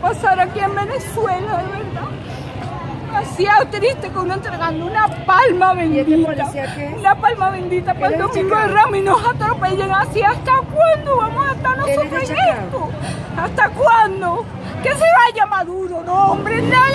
pasar aquí en Venezuela, de verdad. Demasiado triste que uno entregando una palma bendita. Una palma bendita para el domingo de Ramos y nos atropellen así. ¿Hasta cuándo vamos a estar nosotros en esto? ¿Hasta cuándo? Que se vaya Maduro, no hombre, no lo queremos.